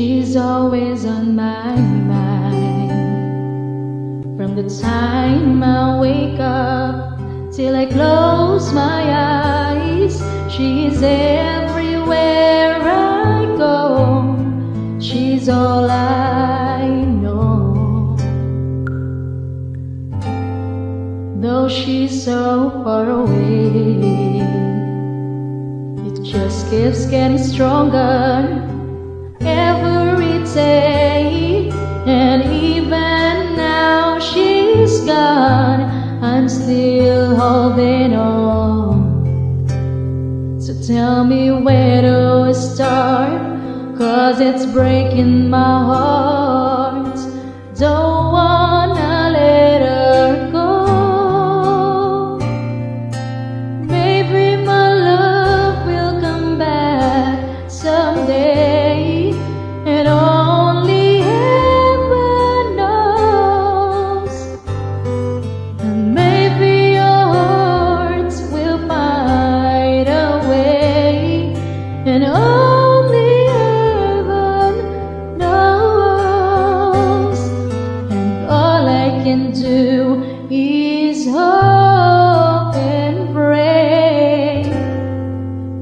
She's always on my mind. From the time I wake up till I close my eyes, she's everywhere I go. She's all I know. Though she's so far away, it just keeps getting stronger still holding on. So tell me where to start, cause it's breaking my heart.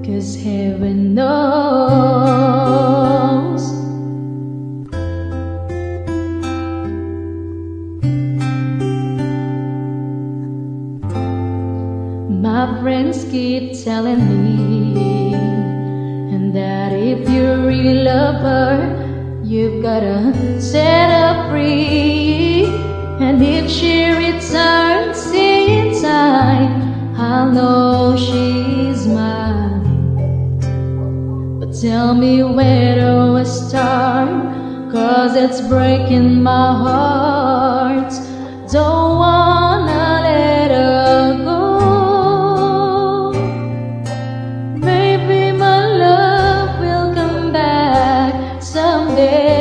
Cause heaven knows. My friends keep telling me and that if you really love her, you've gotta set her free. And if she returns in time, I'll know. But tell me where to start, cause it's breaking my heart. Don't wanna let her go. Maybe my love will come back someday,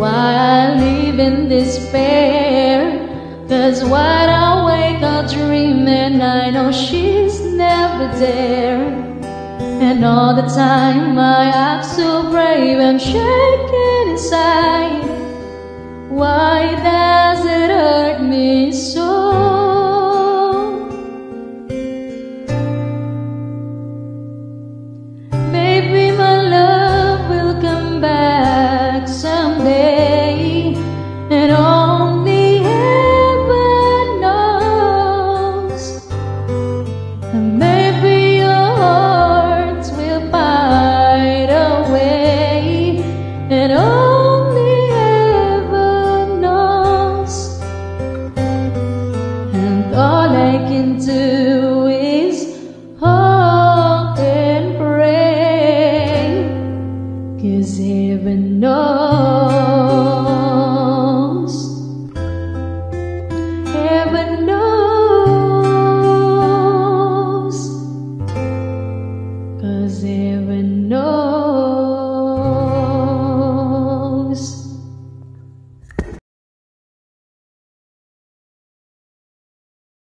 why I live in despair. Cause wide I dream and I know she's never there. And all the time I act so brave and shaking inside. Why all